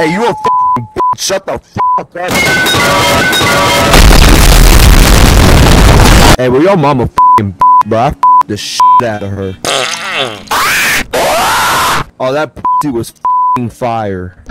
Hey, you a f***ing bitch. Shut the fuck up. Hey, well, your mama f***ing bitch, bro. I f***ed the shit out of her. Uh-uh. Oh, that pussy was f***ing fire.